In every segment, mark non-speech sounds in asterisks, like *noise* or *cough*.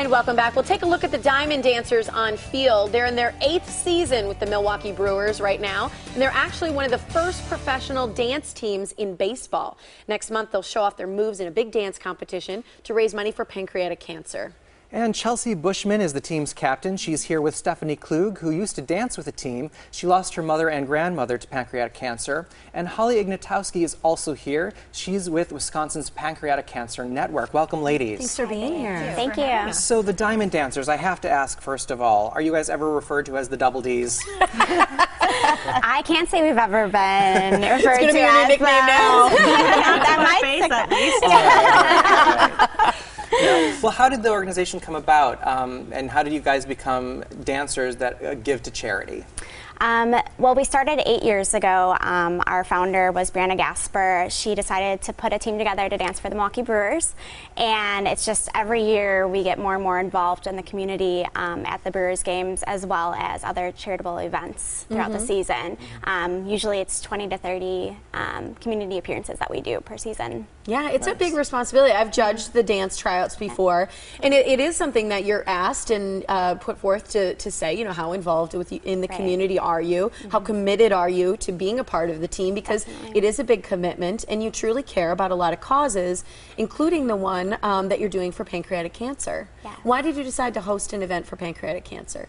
And welcome back. We'll take a look at the Diamond Dancers on field. They're in their eighth season with the Milwaukee Brewers right now, and they're actually one of the first professional dance teams in baseball. Next month, they'll show off their moves in a big dance competition to raise money for pancreatic cancer. And Chelsea Bushman is the team's captain. She's here with Stephanie Klug, who used to dance with the team. She lost her mother and grandmother to pancreatic cancer. And Holly Ignatowski is also here. She's with Wisconsin's Pancreatic Cancer Network. Welcome, ladies. Thanks for being here. Thank you. So, the Diamond Dancers, I have to ask first of all, are you guys ever referred to as the Double Ds? *laughs* I can't say we've ever been referred gonna be your as nickname now. *laughs* that might at least. *laughs* Yeah. *laughs* Well, how did the organization come about, um, and how did you guys become dancers that uh, give to charity? Um, well, we started eight years ago. Um, our founder was Brianna Gasper. She decided to put a team together to dance for the Milwaukee Brewers. And it's just every year we get more and more involved in the community um, at the Brewers games as well as other charitable events throughout the season. Um, usually it's 20 to 30 um, community appearances that we do per season. Yeah, it's a big responsibility. I've judged the dance tryouts before, and it, it is something that you're asked and uh, put forth to, to say, you know, how involved with you, in the Right. community are you? How committed are you to being a part of the team? Because Definitely. it is a big commitment, and you truly care about a lot of causes, including the one um, that you're doing for pancreatic cancer. Yes. Why did you decide to host an event for pancreatic cancer?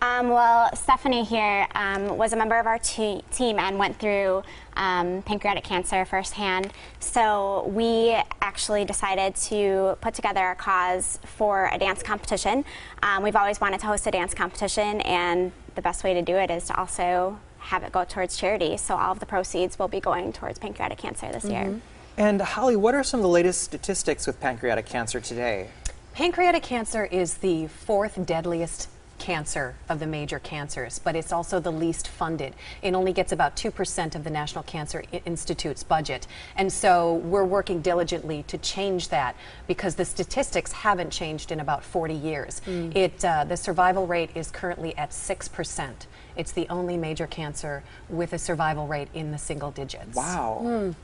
Um, well, Stephanie here um, was a member of our te- team and went through um, pancreatic cancer firsthand. So we actually decided to put together a cause for a dance competition. Um, we've always wanted to host a dance competition, and the best way to do it is to also have it go towards charity. So all of the proceeds will be going towards pancreatic cancer this year. And Holly, what are some of the latest statistics with pancreatic cancer today? Pancreatic cancer is the fourth deadliest cancer of the major cancers, but it's also the least funded. It only gets about 2% of the National Cancer Institute's budget. And so we're working diligently to change that because the statistics haven't changed in about 40 years. It, uh, the survival rate is currently at 6%. It's the only major cancer with a survival rate in the single digits. Wow.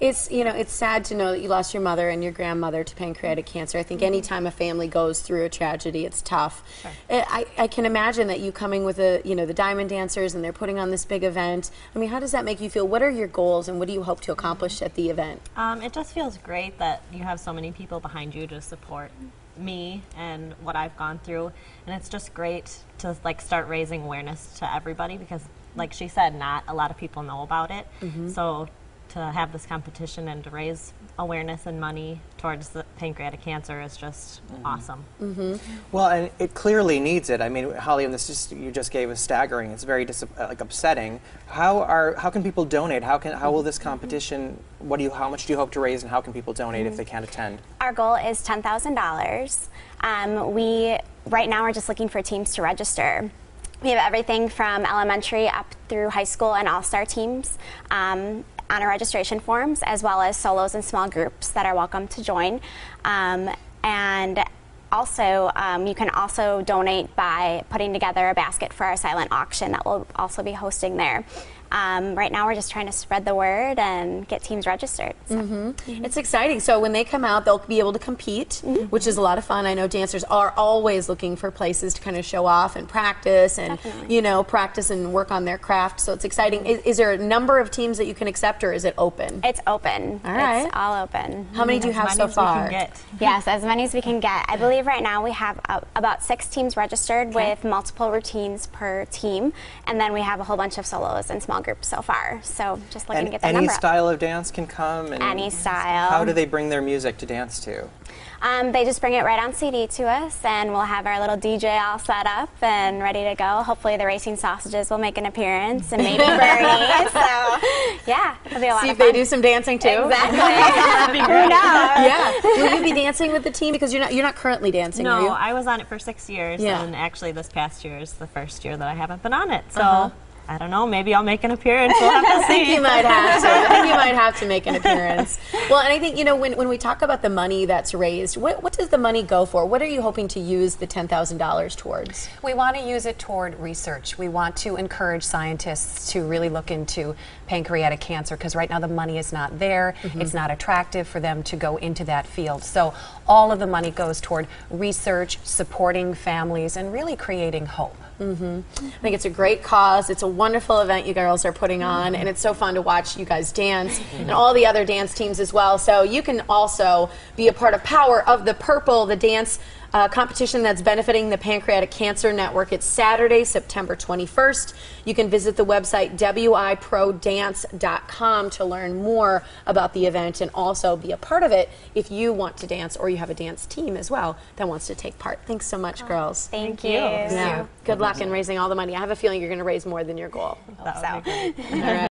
It's you know it's sad to know that you lost your mother and your grandmother to pancreatic cancer. I think anytime a family goes through a tragedy, it's tough. Uh, I, I can imagine that you coming with a you know the Diamond Dancers and they're putting on this big event. I mean, how does that make you feel? What are your goals and what do you hope to accomplish at the event? Um, it just feels great that you have so many people behind you to support me and what I've gone through, and it's just great to like start raising awareness to everybody because, like she said, not a lot of people know about it. So to have this competition and to raise awareness and money towards the pancreatic cancer is just awesome. Well, and it clearly needs it. I mean, Holly, and this just you just gave us staggering. It's very dis- uh, like upsetting. How are how can people donate? How can how will this competition? What do you how much do you hope to raise, and how can people donate if they can't attend? Our goal is ten thousand dollars. Um, we right now are just looking for teams to register. We have everything from elementary up through high school and all-star teams um, on our registration forms, as well as solos and small groups that are welcome to join. Um, and also, um, you can also donate by putting together a basket for our silent auction that we'll also be hosting there. Um, right now, we're just trying to spread the word and get teams registered. so. It's exciting. So when they come out, they'll be able to compete, Mm-hmm. which is a lot of fun. I know dancers are always looking for places to kind of show off and practice and Definitely. you know practice and work on their craft. So it's exciting. Is, is there a number of teams that you can accept, or is it open? It's open. All right. It's all open. How many do you have As so many as we far? can get. Yes, as many as we can get. I believe right now we have uh, about six teams registered with multiple routines per team, and then we have a whole bunch of solos and small groups so far. So just looking And to get that any number up. style of dance can come. And Any style. How do they bring their music to dance to? Um, they just bring it right on CD to us, and we'll have our little DJ all set up and ready to go. Hopefully, the racing sausages will make an appearance, and maybe Bernie. *laughs* so, yeah, it'll be a lot See of if they do some dancing too. Exactly. *laughs* *laughs* Who knows? yeah. Will you be dancing with the team because you're not you're not currently dancing, are No, you? I was on it for six years, Yeah. and actually this past year is the first year that I haven't been on it. So Uh-huh. I don't know. Maybe I'll make an appearance. We'll have to *laughs* I think see. you might have to. I think you might have to make an *laughs* appearance. Well, and I think, you know, when, when we talk about the money that's raised, what, what does the money go for? What are you hoping to use the $10,000 towards? We want to use it toward research. We want to encourage scientists to really look into pancreatic cancer because right now the money is not there. Mm-hmm. It's not attractive for them to go into that field. So all of the money goes toward research, supporting families, and really creating hope. Mm-hmm. I think it's a great cause. It's a wonderful event you girls are putting on, and it's so fun to watch you guys dance and all the other dance teams as well. So you can also be a part of Power of the Purple, the dance uh, competition that's benefiting the Pancreatic Cancer Network. It's Saturday, September 21st. You can visit the website wiprodance.com to learn more about the event and also be a part of it if you want to dance or you have a dance team as well that wants to take part. Thanks so much, girls. Thank, you. you. Yeah. Good luck in raising all the money. I have a feeling you're going to raise more than your goal. That would be great. *laughs* All right.